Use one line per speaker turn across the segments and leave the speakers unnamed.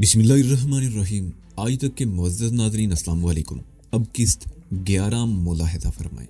बिस्मिल्लाहिर्रहमानिर्रहीम। आज तक के मुअज़्ज़ज़ नाज़रीन वालेकुम अब किस्त ग्यारह मुलाहदा फरमाए।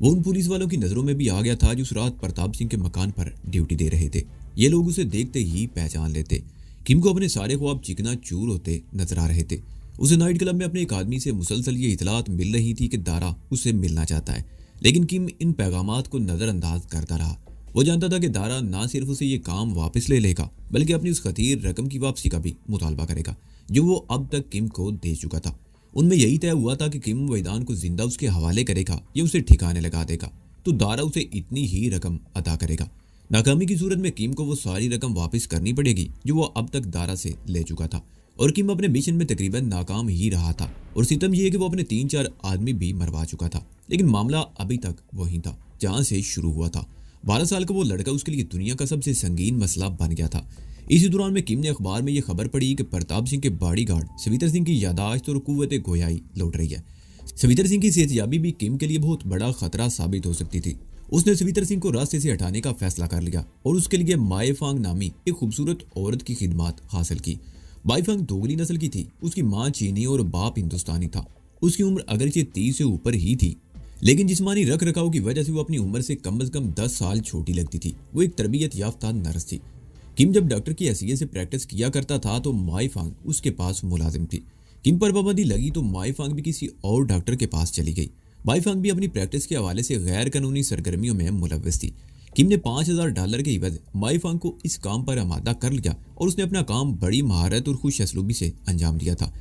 वो उन पुलिस वालों की नज़रों में भी आ गया था जो उस रात प्रताप सिंह के मकान पर ड्यूटी दे रहे थे। ये लोग उसे देखते ही पहचान लेते। किम को अपने सारे ख्वाब चिकना चूर होते नज़र आ रहे थे। उसे नाइट क्लब में अपने एक आदमी से मुसलसल ये इतलात मिल रही थी कि दारा उससे मिलना चाहता है। लेकिन किम इन पैगाम को नज़रअंदाज करता रहा। वो जानता था कि दारा ना सिर्फ़ उसे ये काम वापस ले लेगा, बल्कि अपनी उस खतीर रकम की वापसी का भी मुतालबा करेगा, जो वो अब तक किम को दे चुका था। उनमें यही तय हुआ था कि किम वैदान को ज़िंदा उसके हवाले करेगा, या उसे ठिकाने लगा देगा। तो दारा उसे इतनी ही रकम अदा करेगा। नाकामी की सूरत में किम को वो सारी रकम वापस करनी पड़ेगी, जो वो अब तक दारा से ले चुका था। और किम अपने मिशन में तकरीबन नाकाम ही रहा था, और सितम यह कि वो अपने तीन चार आदमी भी मरवा चुका था। लेकिन मामला अभी तक वही था, जहाँ से शुरू हुआ था। बारह साल का वो लड़का उसके लिए दुनिया का सबसे संगीन मसला बन गया था। इसी दौरान में किम ने अखबार में यह खबर पड़ी कि प्रताप सिंह के बॉडी गार्ड सवितर सिंह की यादाश्त और कुत गोयाई लौट रही है। सवितर सिंह की सेहतयाबी भी किम के लिए बहुत बड़ा खतरा साबित हो सकती थी। उसने सवितर सिंह को रास्ते से हटाने का फैसला कर लिया और उसके लिए माएफांग नामी एक खूबसूरत औरत की खिदमत हासिल की। बाईफांग दोगली नस्ल की थी। उसकी माँ चीनी और बाप हिंदुस्तानी था। उसकी उम्र अगरचे तीस से ऊपर ही थी। लेकिन जिसमानी रख रखाव की वजह से वो अपनी उम्र से कम अज कम दस साल छोटी लगती थी। वो एक तरबियत याफ्ता नर्स थी। किम जब डॉक्टर की हैसियत से प्रैक्टिस किया करता था तो माई फांग उसके पास मुलाजिम थी। किम पर पाबंदी लगी तो माई फांग भी किसी और डॉक्टर के पास चली गई। माई फांग भी अपनी प्रैक्टिस के हवाले से गैर कानूनी सरगर्मियों में मुलविस थी। किम ने पाँच हज़ार डॉलर के इवज माई फांग को इस काम पर आमादा कर लिया और उसने अपना काम बड़ी महारत और खुश असलूबी से अंजाम दिया था।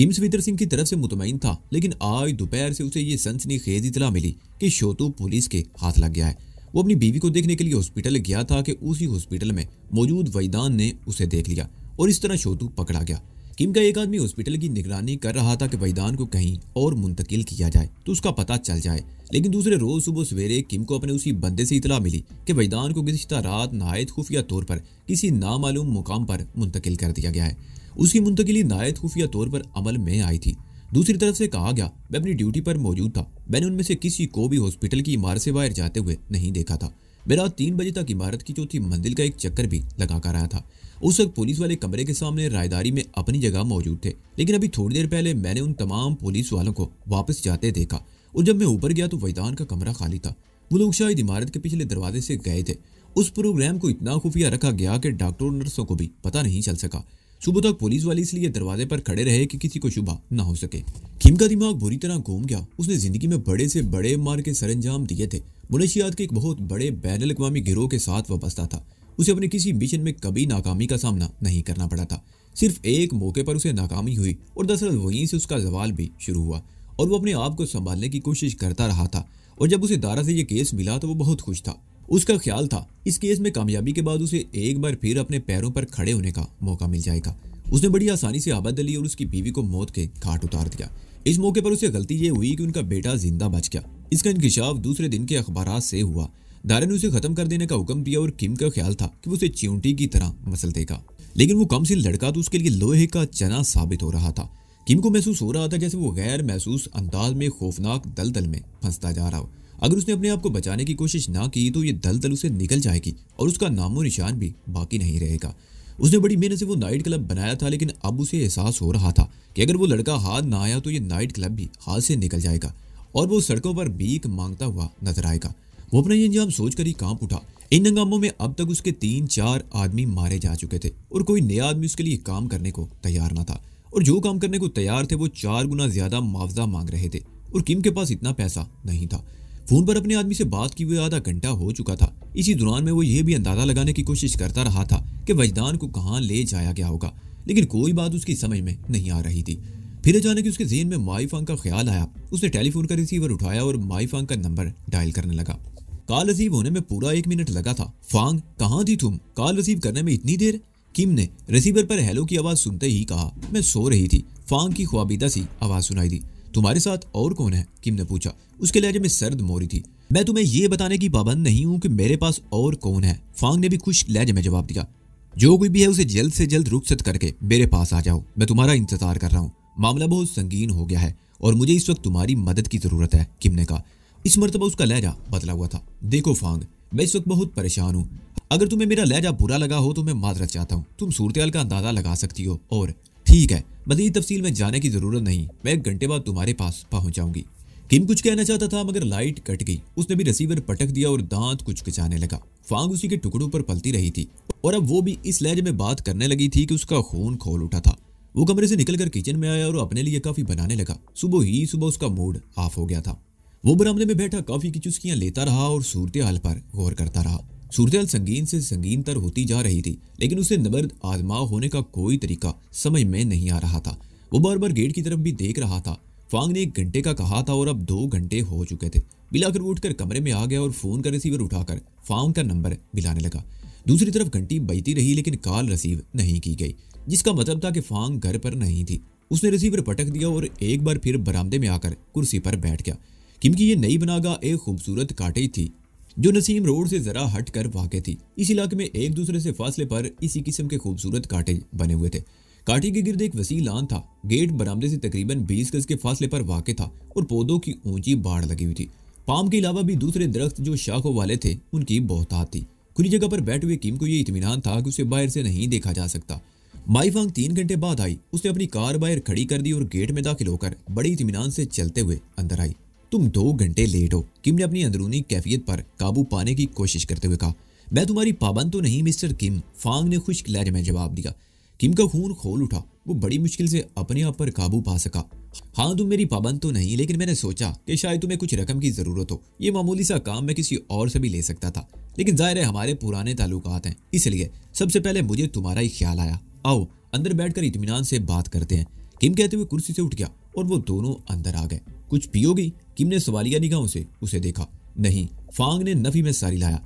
किम सवितर सिंह की तरफ़ से मुतमिन था, लेकिन आज दोपहर से उसे ये सनसनी खेज इतला मिली कि शोतू पुलिस के हाथ लग गया है। वो अपनी बीवी को देखने के लिए हॉस्पिटल गया था कि उसी हॉस्पिटल में मौजूद वैदान ने उसे देख लिया और इस तरह शोतू पकड़ा गया। किम का एक आदमी हॉस्पिटल की निगरानी कर रहा था कि वैदान को कहीं और मुंतकिल किया जाए तो उसका पता चल जाए। लेकिन दूसरे रोज सुबह सवेरे किम को अपने उसी बंदे से इतला मिली कि वैदान को गुजशत रात नहायत खुफिया तौर पर किसी नामालूम मुकाम पर मुंतकिल कर दिया गया है। उसकी मुंतकिली नायत खुफिया तौर पर अमल में आई थी। दूसरी तरफ़ से कहा गया, मैं अपनी ड्यूटी पर मौजूद था। मैंने उनमें से किसी को भी हॉस्पिटल की इमारत से बाहर जाते हुए नहीं देखा था। मैं रात तीन बजे तक इमारत की चौथी मंजिल का एक चक्कर भी लगा कर आया था। उस वक्त पुलिस वाले कमरे के सामने रायदारी में अपनी जगह मौजूद थे, लेकिन अभी थोड़ी देर पहले मैंने उन तमाम पुलिस वालों को वापस जाते देखा और जब मैं ऊपर गया तो वैदान का कमरा खाली था। वो लोग शायद इमारत के पिछले दरवाजे से गए थे। उस प्रोग्राम को इतना खुफिया रखा गया कि डॉक्टर और नर्सों को भी पता नहीं चल सका। सुबह तक पुलिस वाले इसलिए दरवाजे पर खड़े रहे कि किसी को शुभा न हो सके। किम का दिमाग बुरी तरह घूम गया। उसने ज़िंदगी में बड़े से बड़े मार के सरंजाम दिए थे। मुनशियात के एक बहुत बड़े बैन अवी गिरोह के साथ वाबस्ता था। उसे अपने किसी मिशन में कभी नाकामी का सामना नहीं करना पड़ा था। सिर्फ़ एक मौके पर उसे नाकामी हुई और दरअसल वहीं से उसका जवाल भी शुरू हुआ और वो अपने आप को संभालने की कोशिश करता रहा था। और जब उसे दारा से ये केस मिला तो वो बहुत खुश था। उसका ख्याल था इस केस में कामयाबी के बाद उसे एक बार फिर अपने पैरों पर खड़े होने का मौका मिल जाएगा। उसने बड़ी आसानी से आबद और उसकी बीवी को मौत के घाट उतार दिया। इस मौके पर उसे गलती ये हुई कि उनका बेटा ज़िंदा बच गया। इसका इंकशाफ दूसरे दिन के अखबार से हुआ। दारा ने उसे खत्म कर देने का हुक्म दिया और किम का ख्याल था कि वो उसे चिंटी की तरह मसल देगा। लेकिन वो कम से लड़का तो उसके लिए लोहे का चना साबित हो रहा था। किम को महसूस हो रहा था जैसे वो गैर महसूस अंदाज में खौफनाक दलदल में फंसता जा रहा हो। अगर उसने अपने आप को बचाने की कोशिश ना की तो ये दलदल उसे निकल जाएगी और उसका नामो निशान भी बाकी नहीं रहेगा। उसने बड़ी मेहनत से वो नाइट क्लब बनाया था, लेकिन अब उसे एहसास हो रहा था कि अगर वो लड़का हाथ ना आया तो ये नाइट क्लब भी हाथ से निकल जाएगा और वो सड़कों पर भीख माँगता हुआ नज़र आएगा। वो अपना ये अंजाम सोचकर ही काँप उठा। इन हंगामों में अब तक उसके तीन चार आदमी मारे जा चुके थे और कोई नया आदमी उसके लिए काम करने को तैयार ना था। और जो काम करने को तैयार थे, वो चार गुना ज़्यादा मुआवजा मांग रहे थे और किम के पास इतना पैसा नहीं था। फ़ोन पर अपने आदमी से बात की हुए आधा घंटा हो चुका था। इसी दौरान में वो ये भी अंदाज़ा लगाने की कोशिश करता रहा था कि वजदान को कहाँ ले जाया गया होगा, लेकिन कोई बात उसकी समझ में नहीं आ रही थी। फिर अचानक उसके जेन में माई का ख्याल आया। उसने टेलीफोन का रिसीवर उठाया और माई का नंबर डायल करने लगा। कॉल रिसीव होने में पूरा एक मिनट लगा था। फांग, कहाँ थी तुम? कॉल रिसीव करने में इतनी देर? किम ने रिसीवर पर हेलो की आवाज़ सुनते ही कहा, मैं सो रही थी। फांग की ख्वाबीदा सी आवाज़ सुनाई दी। तुम्हारे साथ और कौन है? किम ने पूछा। उसके लहजे में सर्द मोरी थी। मैं तुम्हें यह बताने की पाबंद नहीं हूँ कि मेरे पास और कौन है। फांग ने भी खुश लहजे में जवाब दिया। जो कोई भी है उसे जल्द से जल्द रुखसत करके मेरे पास आ जाओ। मैं तुम्हारा इंतज़ार कर रहा हूँ। मामला बहुत संगीन हो गया है और मुझे इस वक्त तुम्हारी मदद की ज़रूरत है किम ने कहा। इस मरतबा उसका लहजा बदला हुआ था। देखो फांग, मैं इस वक्त बहुत परेशान हूँ। अगर तुम्हें मेरा लहजा बुरा लगा हो तो मैं माजरत चाहता हूँ। तुम सूरत का अंदाज़ा लगा सकती हो और ठीक है मजीद तफसील में जाने की ज़रूरत नहीं, मैं एक घंटे बाद तुम्हारे पास पहुँच जाऊँगी। किम कुछ कहना चाहता था, मगर लाइट कट गई। उसने भी रिसीवर पटक दिया और दांत कुछ कचाने लगा। फांग उसी के टुकड़ों पर पलती रही थी, और अब वो भी इस लहजे में बात करने लगी थी कि उसका खून खोल उठा था। वो कमरे से निकलकर किचन में आया और अपने लिए काफ़ी बनाने लगा। सुबह ही सुबह उसका मूड ऑफ़ हो गया था। वो बरामदे में बैठा, काफ़ी की चुस्कियाँ लेता रहा और सूरत हाल पर गौर करता रहा। सूरत हाल संगीन से संगीन तर होती जा रही थी, लेकिन उसे नबर्द आजमा होने का कोई तरीका समझ में नहीं आ रहा था। वो बार बार गेट की तरफ़ भी देख रहा था। फांग ने एक घंटे का कहा था और अब दो घंटे हो चुके थे। बिलाकर उठकर कमरे में आ गया और फ़ोन का रिसीवर उठाकर फांग का नंबर बिलाने लगा। दूसरी तरफ़ घंटी बजती रही, लेकिन कॉल रिसीव नहीं की गई, जिसका मतलब था कि फांग घर पर नहीं थी। उसने रिसीवर पटक दिया और एक बार फिर बरामदे में आकर कुर्सी पर बैठ गया। क्योंकि ये नई बनागा एक खूबसूरत काटे थी। जो नसीम रोड से जरा हट कर वाक़ थी। इस इलाके में एक दूसरे से फासले पर इसी किस्म के खूबसूरत काटे बने हुए थे। काटी के गिर्द एक वसी लान था। गेट बरामदे से तकरीबन 20 गज के फासले पर वाक़ था और पौधों की ऊँची बाढ़ लगी हुई थी। पाम के अलावा भी दूसरे दरख्त जो शाखों वाले थे, उनकी बहुतात थी। खुली जगह पर बैठे हुए किम को यह इतमान था कि उसे बाहर से नहीं देखा जा सकता। माई फांग तीन घंटे बाद आई। उसने अपनी कार बाहर खड़ी कर दी और गेट में दाखिल होकर बड़ी इतमान से चलते हुए अंदर आई। तुम दो घंटे लेट हो। किम ने अपनी अंदरूनी कैफियत पर काबू पाने की कोशिश करते हुए कहा, मैं तुम्हारी पाबंद तो नहीं, मिस्टर किम फांग ने खुश्क लहजे में जवाब दिया। किम का खून खोल उठा। वो बड़ी मुश्किल से अपने आप पर काबू पा सका। हाँ तुम मेरी पाबंद तो नहीं, लेकिन मैंने सोचा कि शायद तुम्हें कुछ रकम की ज़रूरत हो। ये मामूली सा काम मैं किसी और से भी ले सकता था। लेकिन ज़ाहिर है, हमारे पुराने ताल्लुकात हैं। इसलिए सबसे पहले मुझे तुम्हारा ही ख्याल आया। आओ, अंदर बैठकर इतमान से बात करते हैं। किम कहते हुए कुर्सी से उठ गया और वो दोनों अंदर आ गए। कुछ पियोगी किम ने सवालिया निगाहों से उसे देखा? नहीं, फांग ने नफी में सारी लाया।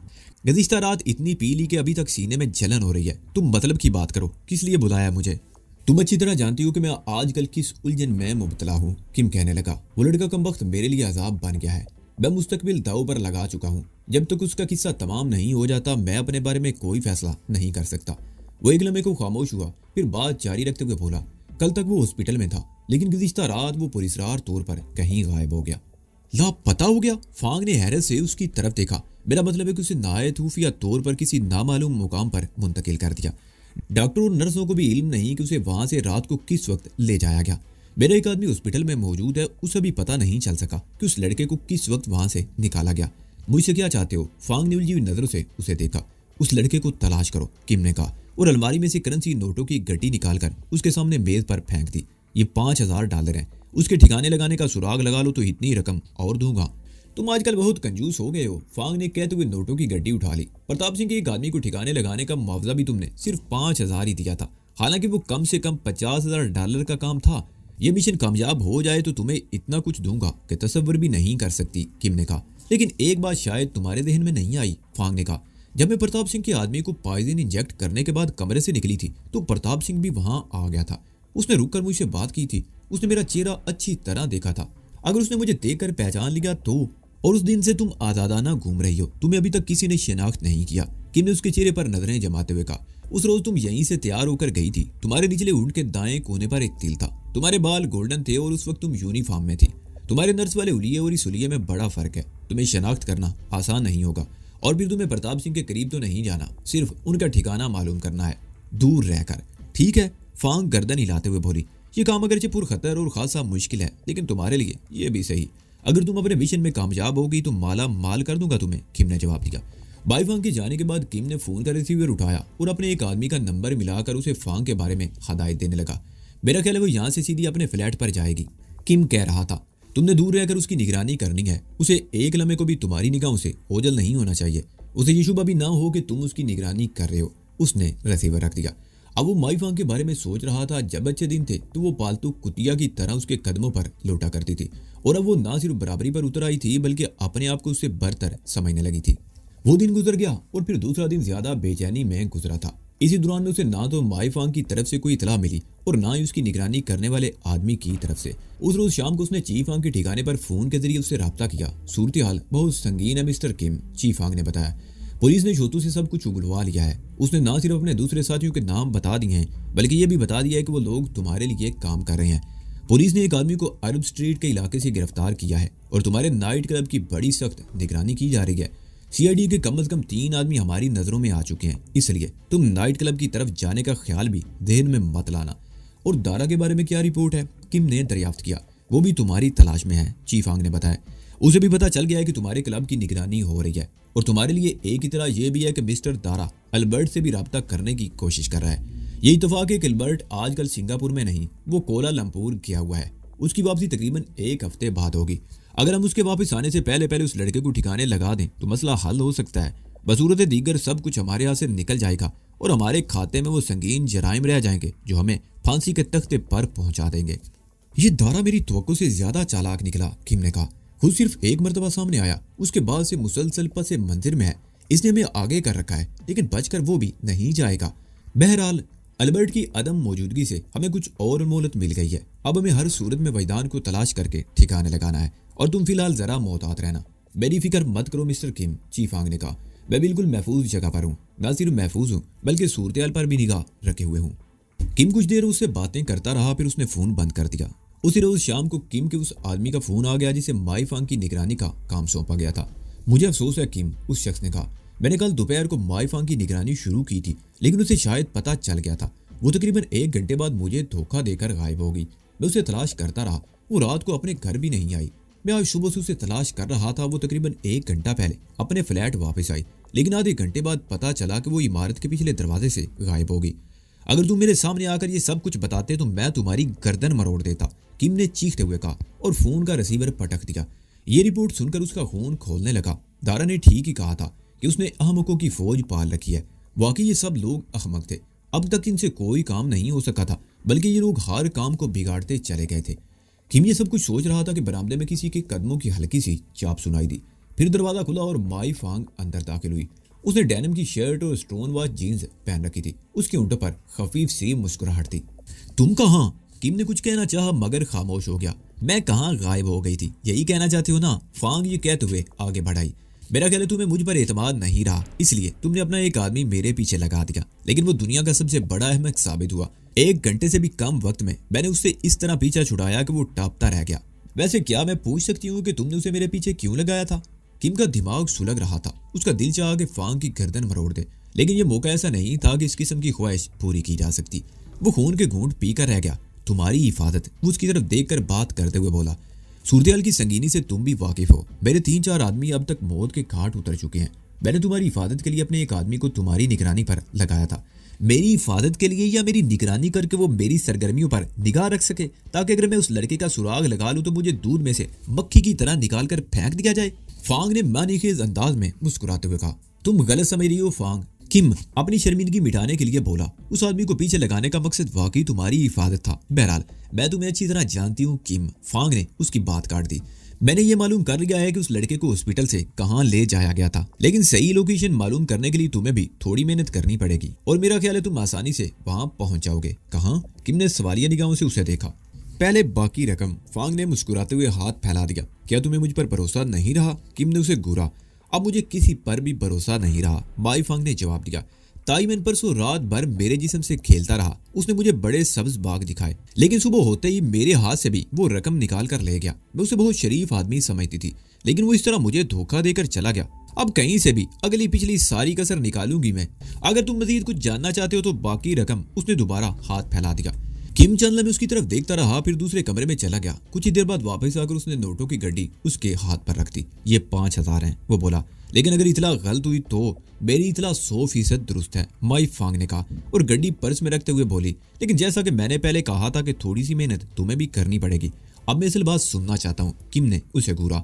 गजिश्ता रात इतनी पी ली कि अभी तक सीने में जलन हो रही है। तुम मतलब की बात करो, किस लिए बुलाया मुझे? तुम अच्छी तरह जानती हो कि मैं आजकल किस उलझन में मुबतला हूँ, किम कहने लगा। वो लड़का कम वक्त मेरे लिए अजाब बन गया है। मैं मुस्तकबिल दाव पर लगा चुका हूँ। जब तक उसका किस्सा तमाम नहीं हो जाता, मैं अपने बारे में कोई फैसला नहीं कर सकता। वो एक लम्हे को खामोश हुआ, फिर बात जारी रखते हुए बोला, कल तक वो हॉस्पिटल में था, लेकिन गुजश्ता रात वो पुरस्रार तौर पर कहीं गायब हो गया। लापता हो गया? फांग ने हैरत से उसकी तरफ़ देखा। मेरा मतलब है कि उसे नायत खुफिया तौर पर किसी नामालूम मुकाम पर मुंतकिल कर दिया। डॉक्टर और नर्सों को भी इल्म नहीं कि उसे वहाँ से रात को किस वक्त ले जाया गया। मेरा एक आदमी हॉस्पिटल में मौजूद है, उसे भी पता नहीं चल सका कि उस लड़के को किस वक्त वहाँ से निकाला गया। मुझसे क्या चाहते हो? फांग ने उलझी हुई नज़रों से उसे देखा। उस लड़के को तलाश करो, किम ने कहा, और अलमारी में से करेंसी नोटों की गड्डी निकालकर उसके सामने मेज पर फेंक दी। ये पाँच हज़ार डॉलर है। उसके ठिकाने लगाने का सुराग लगा लो तो इतनी रकम और दूँगा। तुम आजकल बहुत कंजूस हो गए हो। फांग ने कहते हुए नोटों की गड्डी उठा ली। प्रताप सिंह के एक आदमी को ठिकाने लगाने का मुआवजा भी तुमने सिर्फ़ पाँच हज़ार ही दिया था। हालाँकि वो कम से कम पचास हज़ार डॉलर का काम था। ये मिशन कामयाब हो जाए तो तुम्हें इतना कुछ दूँगा कि तस्वर भी नहीं कर सकती, किम ने कहा। लेकिन एक बात शायद तुम्हारे जहन में नहीं आई, फांग ने कहा। जब मैं प्रताप सिंह के आदमी को पॉइजन इंजेक्ट करने के बाद कमरे से निकली थी तो प्रताप सिंह भी वहाँ आ गया था। उसने रुककर मुझसे बात की थी। उसने मेरा चेहरा अच्छी तरह देखा था। अगर उसने मुझे देखकर पहचान लिया तो और उस दिन से तुम आजादाना घूम रही हो, तुम्हें अभी तक किसी ने शिनाख्त नहीं किया किम उसके चेहरे पर नज़रें जमाते हुए कहा। उस रोज तुम यहीं से तैयार होकर गई थी। तुम्हारे निचले ऊँट के दाएँ कोने पर एक तिल था। तुम्हारे बाल गोल्डन थे और उस वक्त तुम यूनिफॉर्म में थी। तुम्हारे नर्स वाले उलिये और इस उलिये में बड़ा फ़र्क है। तुम्हें शनाख्त करना आसान नहीं होगा, और फिर तुम्हें प्रताप सिंह के करीब तो नहीं जाना। सिर्फ़ उनका ठिकाना मालूम करना है। दूर रहकर। ठीक है? फांग गर्दन हिलाते हुए बोली, ये काम अगरचे खतर और खासा मुश्किल है, लेकिन तुम्हारे लिए ये भी सही। अगर तुम अपने मिशन में कामयाब होगी तो माला माल कर दूँगा तुम्हें, किम ने जवाब दिया। बाई फांग के जाने के बाद किम ने फ़ोन का रिसीवर उठाया और अपने एक आदमी का नंबर मिलाकर उसे फांग के बारे में हदायत देने लगा। मेरा ख्याल है वो यहाँ से सीधी अपने फ्लैट पर जाएगी, किम कह रहा था। तुमने दूर रहकर उसकी निगरानी करनी है, उसे एक लम्हे को भी तुम्हारी निगाहों से ओझल नहीं होना चाहिए। उसे ये शुभ भी ना हो कि तुम उसकी निगरानी कर रहे हो, उसने रिसीवर रख दिया। अब वो माई फांग के बारे में सोच रहा था, जब अच्छे दिन थे तो वो पालतू कुतिया की तरह उसके कदमों पर लौटा करती थी। और अब वो ना सिर्फ़ बराबरी पर उतर आई थी, बल्कि अपने आप को उससे बरतर समझने लगी थी। वो दिन गुजर गया और फिर दूसरा दिन ज़्यादा बेचैनी में गुजरा था। इसी दौरान में उसे ना तो माई फांग की तरफ़ से कोई इतला मिली और ना ही उसकी निगरानी करने वाले आदमी की तरफ़ से। उस रोज शाम को उसने चीफ आंग के ठिकाने पर फ़ोन के ज़रिए उससे रब्ता किया। सूरत हाल, बहुत संगीन है मिस्टर किम, चीफ आंग ने बताया। पुलिस ने छोटू से सब कुछ उगलवा लिया है। उसने ना सिर्फ़ अपने दूसरे साथियों के नाम बता दिए हैं, बल्कि ये भी बता दिया है कि वो लोग तुम्हारे लिए काम कर रहे हैं। पुलिस ने एक आदमी को अरब स्ट्रीट के इलाके से गिरफ़्तार किया है और तुम्हारे नाइट क्लब की बड़ी सख्त निगरानी की जा रही है। सीआईडी के कम अज कम तीन आदमी हमारी नज़रों में आ चुके हैं। इसलिए तुम नाइट क्लब की तरफ़ जाने का ख्याल भी देहन में मत लाना। और दारा के बारे में क्या रिपोर्ट है? किम ने दरियाफ्त किया? वो भी तुम्हारी तलाश में है, चीफ आंग ने बताया। उसे भी पता चल गया है कि तुम्हारे क्लब की निगरानी हो रही है। और तुम्हारे लिए एक ही तरह यह भी है कि मिस्टर दारा अल्बर्ट से भी रबता करने की कोशिश कर रहा है। ये इतफाक है कि अल्बर्ट आजकल सिंगापुर में नहीं, वो कोला लंपुर गया हुआ है। उसकी वापसी तकरीबन एक हफ़्ते बाद होगी। अगर हम उसके वापस आने से पहले पहले उस लड़के को ठिकाने लगा दें तो मसला हल हो सकता है। बसूरत दीगर सब कुछ हमारे यहाँ से निकल जाएगा और हमारे खाते में वो संगीन जराइम रह जाएँगे, जो हमें फांसी के तख्ते पर पहुँचा देंगे। ये दारा मेरी तो से ज़्यादा चालाक निकला, किम ने कहा। खुद सिर्फ़ एक मरतबा सामने आया। उसके बाद से मुसलसल पस मंजिर में है। इसने हमें आगे कर रखा है, लेकिन बचकर वो भी नहीं जाएगा। बहरहाल, अल्बर्ट की अदम मौजूदगी से हमें कुछ और मोहलत मिल गई है। अब हमें हर सूरत में वैदान को तलाश करके ठिकाने लगाना है। और तुम फ़िलहाल जरा मोहतात रहना। मेरी फ़िक्र मत करो, मिस्टर किम, चीफ आंग ने कहा मैं बिल्कुल महफूज जगह पर हूँ। न सिर्फ़ महफूज हूँ, बल्कि सूरत पर भी निगाह रखे हुए हूँ। किम कुछ देर उससे बातें करता रहा, फिर उसने फ़ोन बंद कर दिया। उसी रोज शाम को किम के उस आदमी का फ़ोन आ गया जिसे माई फांग की निगरानी का काम सौंपा गया था। मुझे अफसोस है किम, उस शख्स ने कहा। मैंने कल दोपहर को माई फांग की निगरानी शुरू की थी, लेकिन उसे शायद पता चल गया था। वो तकरीबन एक घंटे बाद मुझे धोखा देकर गायब हो गई। मैं उसे तलाश करता रहा। वो रात को अपने घर भी नहीं आई। मैं आज सुबह से उसे तलाश कर रहा था, वो तकरीबन एक घंटा पहले अपने फ्लैट वापस आई। लेकिन आधे घंटे बाद पता चला कि वो इमारत के पिछले दरवाजे से गायब हो गई। अगर तुम मेरे सामने आकर ये सब कुछ बताते तो मैं तुम्हारी गर्दन मरोड़ देता। किम ने चीखते हुए कहा और फ़ोन का रिसीवर पटक दिया। ये रिपोर्ट सुनकर उसका खून खोलने लगा। दारा ने ठीक ही कहा था कि उसने अहमकों की फौज पाल रखी है। वाकई ये सब लोग अहमक थे। अब तक इनसे कोई काम नहीं हो सका था, बल्कि ये लोग हर काम को बिगाड़ते चले गए थे। किम ये सब कुछ सोच रहा था कि बरामदे में किसी के कदमों की हल्की सी चाप सुनाई दी। फिर दरवाज़ा खुला और माई फांग अंदर दाखिल हुई। उसने डेनिम की शर्ट और स्टोन वॉच जीन्स पहन रखी थी। उसके ऊँट पर खफीफ सी मुस्कुराहट थी। तुम कहाँ? किम ने कुछ कहना चाहा, मगर खामोश हो गया। मैं कहाँ गायब हो गई थी? यही कहना चाहते हो ना? फांग ये कहते हुए आगे बढ़ाई। मेरा ख्याल तुम्हें मुझ पर एतमाद नहीं रहा। इसलिए तुमने अपना एक आदमी मेरे पीछे लगा दिया। लेकिन वो दुनिया का सबसे बड़ा अहमक साबित हुआ। एक घंटे से भी कम वक्त में मैंने उससे इस तरह पीछा छुड़ाया कि वो टापता रह गया। वैसे क्या मैं पूछ सकती हूँ कि तुमने उसे मेरे पीछे क्यों लगाया था? किम का दिमाग सुलग रहा था। उसका दिल चाह के फांग की गर्दन मरोड़ दे। लेकिन यह मौका ऐसा नहीं था कि इस किस्म की ख्वाहिश पूरी की जा सकती। वो खून के घूंट पीकर रह गया। तुम्हारी हिफाजत, वो उसकी तरफ़ देखकर बात करते हुए बोला सूरदयाल की संगीनी से तुम भी वाकिफ हो। मेरे तीन चार आदमी अब तक मौत के घाट उतर चुके हैं। मैंने तुम्हारी हिफाजत के लिए अपने एक आदमी को तुम्हारी निगरानी पर लगाया था। मेरी हिफाजत के लिए या मेरी निगरानी करके वो मेरी सरगर्मियों पर निगाह रख सके, ताकि अगर मैं उस लड़के का सुराग लगा लूँ तो मुझे दूध में से मक्खी की तरह निकाल कर फेंक दिया जाए? फांग ने मानीखेज अंदाज में मुस्कुराते हुए कहा, तुम गलत समझ रही हो, फांग। किम अपनी शर्मिंदगी मिटाने के लिए बोला, उस आदमी को पीछे लगाने का मकसद वाकई तुम्हारी हिफाजत था। बहरहाल, मैं तुम्हें अच्छी तरह जानती हूँ, किम। फांग ने उसकी बात काट दी। मैंने ये मालूम कर लिया है कि उस लड़के को हॉस्पिटल से कहाँ ले जाया गया था, लेकिन सही लोकेशन मालूम करने के लिए तुम्हें भी थोड़ी मेहनत करनी पड़ेगी। और मेरा ख्याल है तुम आसानी से वहाँ पहुँच जाओगे। कहा? किम ने सवालिया निगाहों से उसे देखा। पहले बाकी रकम फांग ने मुस्कुराते हुए हाथ फैला दिया। क्या तुम्हें मुझ पर भरोसा नहीं रहा? किम ने उसे घूरा। अब मुझे किसी पर भी भरोसा नहीं रहा, माई फांग ने जवाब दिया। ताई मैन परसों रात भर मेरे जिसम से खेलता रहा। उसने मुझे बड़े सब्ज बाग दिखाए। लेकिन सुबह होते ही मेरे हाथ से भी वो रकम निकाल कर ले गया। मैं उसे बहुत शरीफ आदमी समझती थी, लेकिन वो इस तरह मुझे धोखा देकर चला गया। अब कहीं से भी अगली पिछली सारी कसर निकालूँगी मैं। अगर तुम मजीद कुछ जानना चाहते हो तो बाकी रकम उसने दोबारा हाथ फैला दिया। किम चंद में उसकी तरफ़ देखता रहा, फिर दूसरे कमरे में चला गया। कुछ ही देर बाद वापस आकर उसने नोटों की गड्डी उसके हाथ पर रख दी। ये पाँच हज़ार है, वो बोला। लेकिन अगर इतला गलत हुई तो मेरी इतला सौ फ़ीसद दुरुस्त है माई फांग ने कहा और गड्डी पर्स में रखते हुए बोली, लेकिन जैसा कि मैंने पहले कहा था कि थोड़ी सी मेहनत तुम्हें भी करनी पड़ेगी। अब मैं असल बात सुनना चाहता हूँ, किम ने उसे घूरा।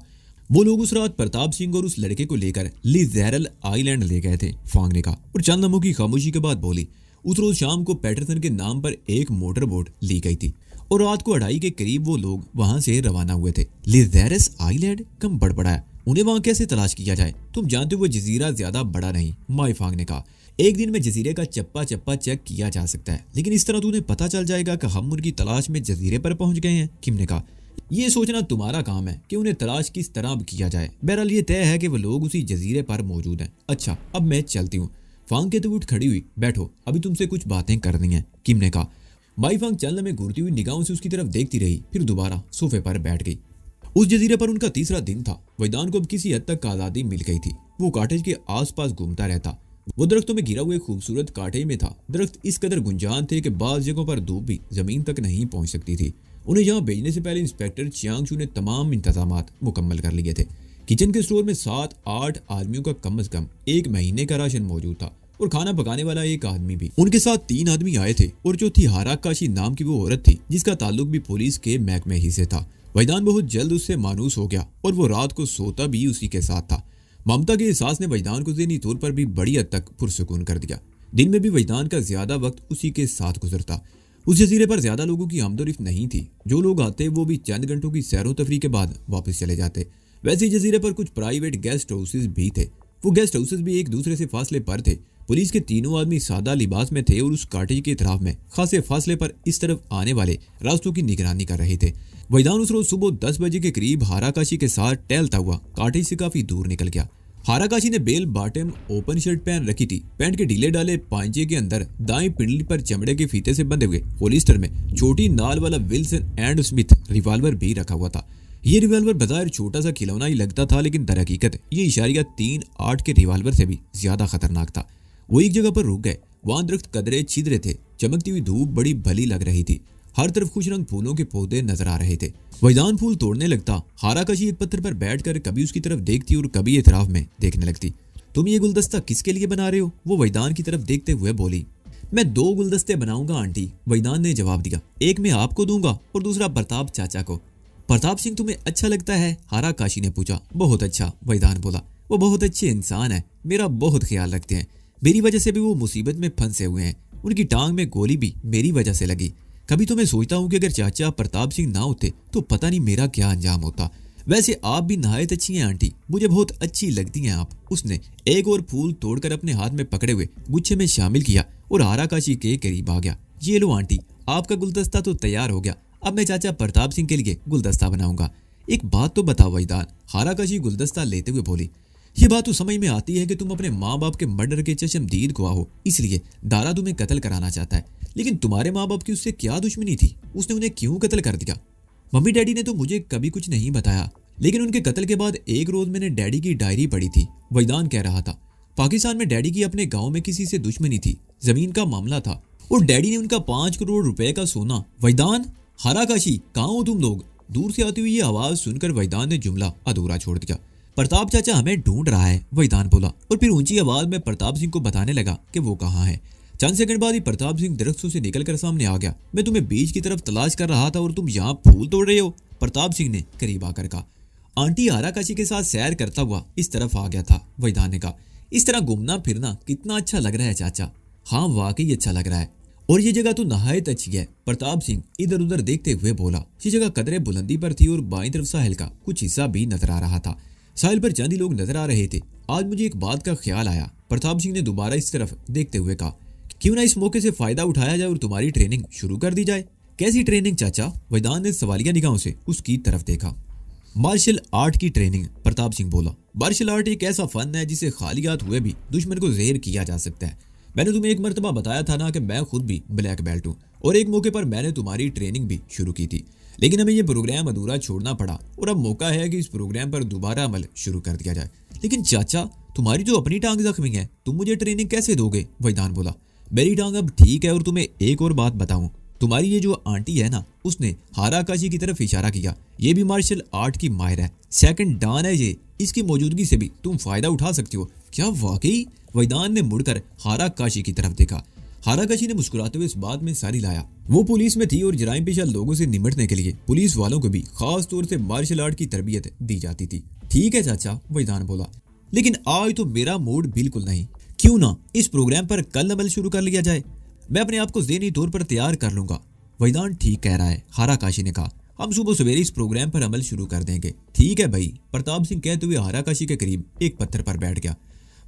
वो लोग उस रात प्रताप सिंह और उस लड़के को लेकर लिजैरल आइलैंड ले गए थे फांग ने कहा और चंद लम्हों की खामोशी के बाद बोली उस रोज शाम को पैटरसन के नाम पर एक मोटर बोट ली गई थी और रात को अढ़ाई के करीब वो लोग वहाँ से रवाना हुए थे। लिजेरस आइलैंड कम बड़बड़ाया उन्हें वहाँ कैसे तलाश किया जाए? तुम जानते हो जजीरा ज़्यादा बड़ा नहीं, माई फांग ने कहा। एक दिन में जजीरे का चप्पा चप्पा चेक किया जा सकता है, लेकिन इस तरह तो उन्हें पता चल जाएगा कि हम उनकी तलाश में जजीरे पर पहुँच गए हैं, किम ने कहा। यह सोचना तुम्हारा काम है कि उन्हें तलाश किस तरह किया जाए। बहरहाल ये तय है कि वो लोग उसी जजीरे पर मौजूद हैं। अच्छा अब मैं चलती हूँ। फांग के तो उठ खड़ी हुई, बैठो, अभी तुमसे कुछ बातें करनी है किम ने कहा। माई फांग चलने में घूरती हुई निगाहों से उसकी तरफ़ देखती रही, फिर दोबारा सोफे पर बैठ गई। उस जजीरे पर उनका तीसरा दिन था वैदान को अब किसी हद तक आज़ादी मिल गई थी। वो काटेज के आसपास घूमता रहता। वो दरख्तों में गिरा हुए खूबसूरत काटे में था। दरख्त इस कदर गुंजान थे कि बाज जगहों पर धूप भी ज़मीन तक नहीं पहुँच सकती थी। उन्हें यहाँ भेजने से पहले इंस्पेक्टर चियांगशू ने तमाम इंतज़ाम मुकम्मल कर लिए थे। किचन के स्टोर में सात, आठ आदमियों का कम अज कम एक महीने का राशन मौजूद था। और खाना पकाने वाला एक आदमी भी। उनके साथ तीन आदमी आए थे और जो थी हारा काशी नाम की वो औरत थी, जिसका ताल्लुक भी पुलिस के महकमे ही से था। वैदान बहुत जल्द उससे मानूस हो गया और वो रात को सोता भी उसी के साथ था। ममता के एहसास ने वैदान को जहनी तौर पर भी बड़ी हद तक पुरसकून कर दिया। दिन में भी वैदान का ज़्यादा वक्त उसी के साथ गुजरता। उस जजीरे पर ज़्यादा लोगों की आमदोरफ्त नहीं थी। जो लोग आते, वो भी चंद घंटों की सैरो तफरी के बाद वापस चले जाते। वैसे जजीरे पर कुछ प्राइवेट गेस्ट हाउसेज भी थे। वो गेस्ट हाउसेज भी एक दूसरे से फासले पर थे। पुलिस के तीनों आदमी सादा लिबास में थे और उस काटेज के इतराफ में खासे फासले पर इस तरफ़ आने वाले रास्तों की निगरानी कर रहे थे। वैदान उस रोज सुबह दस बजे के करीब हाराकाशी के साथ टहलता हुआ काटेज से काफ़ी दूर निकल गया। हाराकाशी ने बेल बाटम ओपन शर्ट पहन रखी थी। पैंट के ढीले डाले पांचे के अंदर दाएँ पिंडली पर चमड़े के फीते से बंधे हुए होलिस्टर में छोटी नाल वाला विल्सन एंड स्मिथ रिवाल्वर भी रखा हुआ था। ये रिवाल्वर बाज़ार छोटा सा खिलौना ही लगता था, लेकिन दर हकीकत ये इशारिया तीन आठ के रिवाल्वर से भी ज़्यादा खतरनाक था। वो एक जगह पर रुक गए। वहाँ दरख्त कदरे छिदरे थे। चमकती हुई धूप बड़ी भली लग रही थी। हर तरफ़ खुश रंग फूलों के पौधे नज़र आ रहे थे। वैदान फूल तोड़ने लगता। हाराकाशी एक पत्थर पर बैठकर कभी उसकी तरफ़ देखती और कभी इतराफ में देखने लगती। तुम ये गुलदस्ता किसके लिए बना रहे हो? वो वैदान की तरफ़ देखते हुए बोली। मैं दो गुलदस्ते बनाऊँगा, आंटी वैदान ने जवाब दिया। एक मैं आपको दूँगा और दूसरा प्रताप चाचा को। प्रताप सिंह तुम्हें अच्छा लगता है? हारा काशी ने पूछा। बहुत अच्छा वैदान बोला। वो बहुत अच्छे इंसान है। मेरा बहुत ख्याल रखते हैं। मेरी वजह से भी वो मुसीबत में फंसे हुए हैं। उनकी टांग में गोली भी मेरी वजह से लगी। कभी तो मैं सोचता हूँ कि अगर चाचा प्रताप सिंह ना होते तो पता नहीं मेरा क्या अंजाम होता। वैसे आप भी नहायत अच्छी हैं, आंटी। मुझे बहुत अच्छी लगती हैं आप। उसने एक और फूल तोड़कर अपने हाथ में पकड़े हुए गुच्छे में शामिल किया और आराकाशी के करीब आ गया। ये लो, आंटी। आपका गुलदस्ता तो तैयार हो गया। अब मैं चाचा प्रताप सिंह के लिए गुलदस्ता बनाऊँगा। एक बात तो बताओ वैदान हाराकाशी गुलदस्ता लेते हुए बोली ये बात तो समझ में आती है कि तुम अपने माँ बाप के मर्डर के चशमदीद को हो, इसलिए दारा तुम्हें कत्ल कराना चाहता है। लेकिन तुम्हारे माँ बाप की उससे क्या दुश्मनी थी? उसने उन्हें क्यों कत्ल कर दिया? मम्मी डैडी ने तो मुझे कभी कुछ नहीं बताया, लेकिन उनके कत्ल के बाद एक रोज मैंने डैडी की डायरी पढ़ी थी। वैदान कह रहा था, पाकिस्तान में डैडी की अपने गाँव में किसी से दुश्मनी थी, ज़मीन का मामला था, और डैडी ने उनका पाँच करोड़ रुपए का सोना वैदान हराकाशी, कहाँ हो तुम लोग? दूर से आती हुई ये आवाज़ सुनकर वैदान ने जुमला, अधूरा छोड़ दिया। प्रताप चाचा हमें ढूंढ रहा है वैदान बोला। और फिर ऊँची आवाज़ में प्रताप सिंह को बताने लगा कि वो कहाँ है। चंद सेकंड बाद ही प्रताप सिंह दरख्तों से निकलकर सामने आ गया। मैं तुम्हें बीच की तरफ़ तलाश कर रहा था और तुम यहाँ फूल तोड़ रहे हो, प्रताप सिंह ने करीब आकर कहा। आंटी आराकाशी के साथ सैर करता हुआ इस तरफ़ आ गया था वैदान ने कहा। इस तरह घूमना फिरना कितना अच्छा लग रहा है चाचा। हाँ वाकई अच्छा लग रहा है। और ये जगह तो नहायत अच्छी है, प्रताप सिंह इधर उधर देखते हुए बोला। ये जगह कदरे बुलंदी पर थी और बाई तरफ़ साहिल का कुछ हिस्सा भी नज़र आ रहा था। साहिल पर चंद लोग नज़र आ रहे थे। आज मुझे एक बात का ख्याल आया। प्रताप सिंह ने दोबारा इस तरफ़ देखते हुए कहा, क्यों ना इस मौके से फ़ायदा उठाया जाए और तुम्हारी ट्रेनिंग शुरू कर दी जाए? कैसी ट्रेनिंग चाचा? वैदान ने सवालिया निगाहों से उसकी तरफ़ देखा। मार्शल आर्ट की ट्रेनिंग प्रताप सिंह बोला। मार्शल आर्ट एक ऐसा फन है जिसे खालियात हुए भी दुश्मन को जहर किया जा सकता है। मैंने तुम्हें एक मरतबा बताया था ना कि मैं खुद भी ब्लैक बेल्ट हूँ और एक मौके पर मैंने तुम्हारी ट्रेनिंग भी शुरू की थी। लेकिन हमें यह प्रोग्राम अधूरा छोड़ना पड़ा और अब मौका है कि इस प्रोग्राम पर दोबारा अमल शुरू कर दिया जाए। लेकिन चाचा, तुम्हारी जो अपनी टांग जख्मी है। तुम मुझे ट्रेनिंग कैसे दोगे? वैदान बोला। मेरी टांग अब ठीक है और तुम्हें एक और बात बताऊँ। तुम्हारी ये जो आंटी है ना, उसने हाराकाशी की तरफ़ इशारा किया। ये भी मार्शल आर्ट की माहिर है। सेकंड डान है ये। इसकी मौजूदगी से भी तुम फ़ायदा उठा सकती हो। क्या वाकई? वैदान ने मुड़कर हाराकाशी की तरफ़ देखा। हाराकाशी ने मुस्कुराते हुए इस बात में सारी लाया। वो पुलिस में थी और जराइम पेशा लोगों से निमटने के लिए पुलिस वालों को भी खास तौर से मार्शल आर्ट की तरबियत दी जाती थी। ठीक है चाचा वैदान बोला। लेकिन आज तो मेरा मूड बिल्कुल नहीं। क्यों ना इस प्रोग्राम पर कल अमल शुरू कर लिया जाए। मैं अपने आप को जहनी तौर पर तैयार कर लूँगा। वैदान ठीक कह रहा है हारा काशी ने कहा। हम सुबह सवेरे इस प्रोग्राम पर अमल शुरू कर देंगे। ठीक है भाई, प्रताप सिंह कहते हुए हारा काशी के करीब एक पत्थर पर बैठ गया।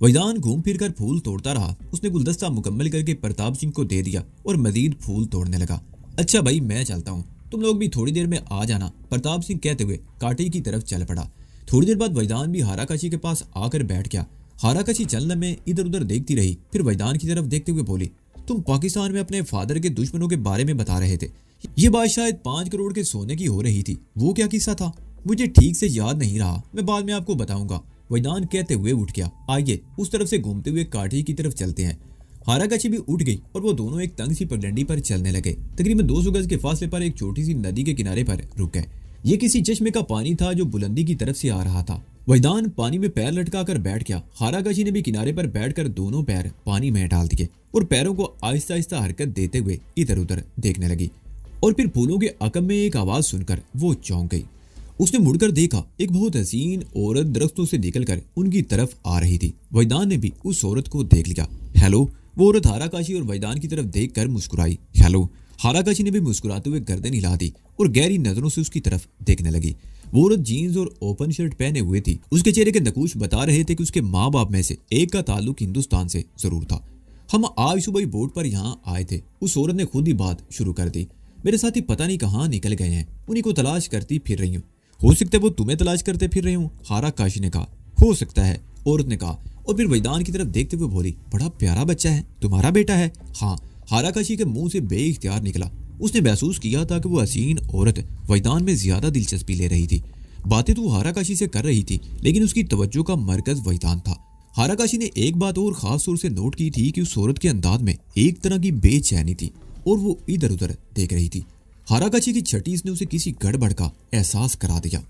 वैदान घूम फिर कर फूल तोड़ता रहा। उसने गुलदस्ता मुकम्मल करके प्रताप सिंह को दे दिया और मजीद फूल तोड़ने लगा। अच्छा भाई, मैं चलता हूँ। तुम लोग भी थोड़ी देर में आ जाना, प्रताप सिंह कहते हुए काटे की तरफ़ चल पड़ा। थोड़ी देर बाद वैदान भी हाराकाशी के पास आकर बैठ गया। हाराकशी चलने में इधर उधर देखती रही, फिर वैदान की तरफ़ देखते हुए बोली, तुम पाकिस्तान में अपने फादर के दुश्मनों के बारे में बता रहे थे। ये बात शायद पाँच करोड़ के सोने की हो रही थी। वो क्या किस्सा था? मुझे ठीक से याद नहीं रहा। मैं बाद में आपको बताऊँगा। वैदान कहते हुए उठ गया। आइए, उस तरफ़ से घूमते हुए काठी की तरफ़ चलते हैं। हाराकाची भी उठ गई और वो दोनों एक तंग सी पगडंडी पर चलने लगे। तकरीबन दो सौ गज के फासले पर एक छोटी सी नदी के किनारे पर रुक गए। ये किसी चश्मे का पानी था जो बुलंदी की तरफ़ से आ रहा था। वैदान पानी में पैर लटका कर बैठ गया। हाराकाशी ने भी किनारे पर बैठकर दोनों पैर पानी में डाल दिए और पैरों को आहिस्ता आहिस्ता हरकत देते हुए इधर उधर देखने लगी। और फिर फूलों के अकम में एक आवाज़ सुनकर वो चौंक गई। उसने मुड़कर देखा, एक बहुत हसीन औरत दरख्तों से निकलकर उनकी तरफ़ आ रही थी। वैदान ने भी उस औरत को देख लिया। हेलो, वो औरत हाराकाशी और वैदान की तरफ़ देख कर मुस्कुराई। हेलो, हाराकाशी ने भी मुस्कुराते हुए गर्दन हिला दी और गहरी नज़रों से उसकी तरफ़ देखने लगी। वो औरत जीन्स और ओपन शर्ट पहने हुए थी। उसके चेहरे के नकूश बता रहे थे कि उसके माँ बाप में से एक का ताल्लुक हिंदुस्तान से ज़रूर था। हम आज सुबह बोट पर यहाँ आए थे। उस औरत ने खुद ही बात शुरू कर दी। मेरे साथ पता नहीं कहाँ निकल गए हैं। उन्हीं को तलाश करती फिर रही हूँ। हो सकता है वो तुम्हें तलाश करते फिर रहे हूँ हारा काशी ने कहा। हो सकता है, औरत ने कहा। और फिर वैदान की तरफ़ देखते हुए बोली, बड़ा प्यारा बच्चा है, तुम्हारा बेटा है? हाँ हाराकाशी के मुँह से बेइख्तियार निकला। उसने महसूस किया था कि वो हसीन औरत वैदान में ज़्यादा दिलचस्पी ले रही थी। बातें तो हाराकाशी से कर रही थी, लेकिन उसकी तवज्जो का मरकज वैदान था। हाराकाशी ने एक बात और खास तौर से नोट की थी कि उस औरत के अंदाज में एक तरह की बेचैनी थी, और वो इधर उधर देख रही थी। हाराकाशी की छठी ने उसे किसी गड़बड़ का एहसास करा दिया।